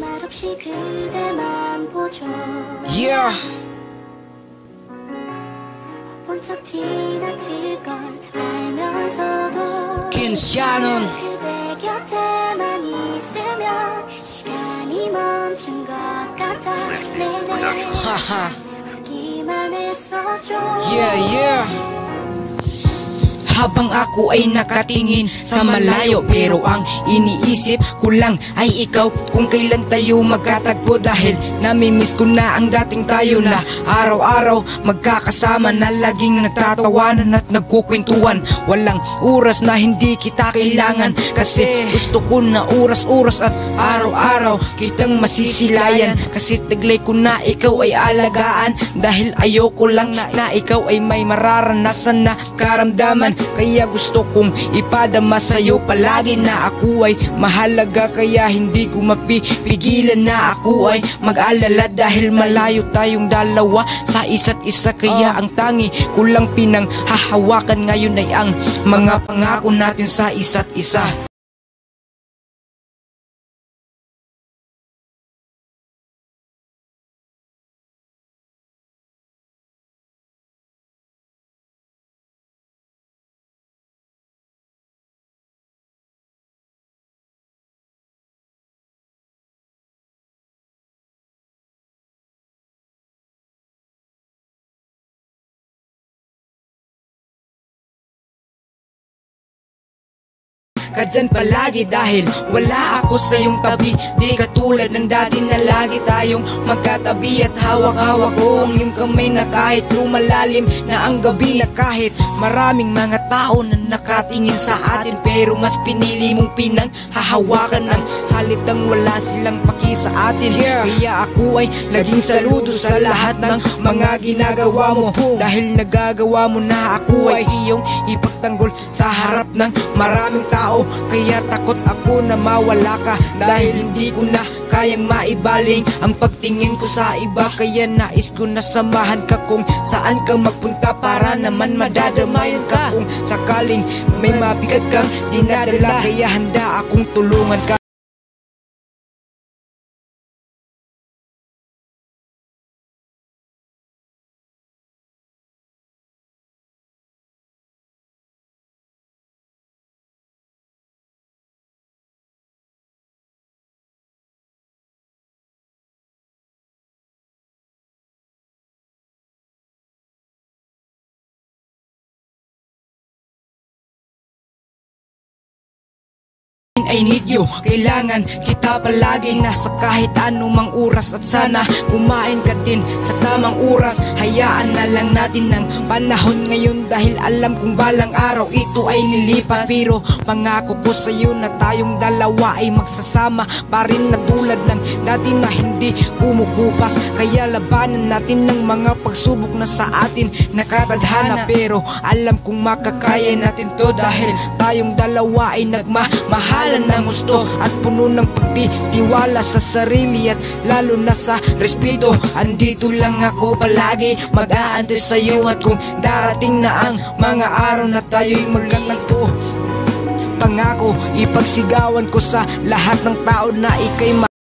말없이 그대만 보죠. Yeah. 본척 지나칠 걸 알면서도 괜찮은 그대 곁에만 있으면 시간이 멈춘 것 같아 내내 하하. 웃기만 했었죠 Yeah yeah habang ako ay nakatingin sa malayo. Pero ang iniisip ko lang ay ikaw Kung kailan tayo magkatagpo. Dahil namimiss ko na ang dating tayo na Araw-araw magkakasama na laging nagtatawanan at nagkukwentuhan. Walang oras na hindi kita kailangan Kasi gusto ko na oras-oras at araw-araw kitang masisilayan. Kasi taglay ko na ikaw ay alagaan. Dahil ayoko lang na, na ikaw ay may mararanasan na karamdaman kaya gusto kong ipadama sa'yo. Palagi na ako ay mahalaga Kaya hindi ko mapipigilan na ako ay mag-alala Dahil malayo tayong dalawa sa isa't isa. Kaya ang tangi ko lang pinanghahawakan ngayon ay ang mga pangako natin sa isa't isa ka dyan palagi dahil wala ako sa iyong tabi. Di katulad ng dati na lagi tayong magkatabi At hawak-hawak ko ang iyong kamay na kahit lumalalim na ang gabi Na kahit maraming mga tao na nakatingin sa atin. Pero mas pinili mong pinang hahawakan ang salitang wala silang paki sa atin. Kaya ako ay laging saludo sa lahat ng mga ginagawa mo. Dahil nagagawa mo na ako ay iyong ipagtanggol sa harap ng maraming tao kaya takot ako na mawala ka Dahil hindi ko na kayang maibaling Ang pagtingin ko sa iba. Kaya nais ko na samahan ka kung saan ka magpunta Para naman madadamayan ka. Kung sakaling may mabigat kang dinadala Kaya handa akong tulungan ka I need you Kailangan kita palaging nasa kahit anumang oras. At sana kumain ka din sa tamang oras. Hayaan na lang natin ng panahon ngayon Dahil alam kong balang araw ito ay lilipas. Pero pangako ko sa iyo na tayong dalawa ay magsasama Pa rin na tulad ng dati na hindi kumukupas. Kaya labanan natin ng mga pagsubok na sa atin nakatadhana Pero alam kong makakaya natin to Dahil tayong dalawa ay nagmamahalan ng gusto At puno ng pagtitiwala sa sarili At lalo na sa respeto. Andito lang ako palagi Mag-aantay sa'yo At kung darating na ang mga araw na tayo'y magkatagpo. Pangako, ipagsigawan ko sa lahat ng tao na ikay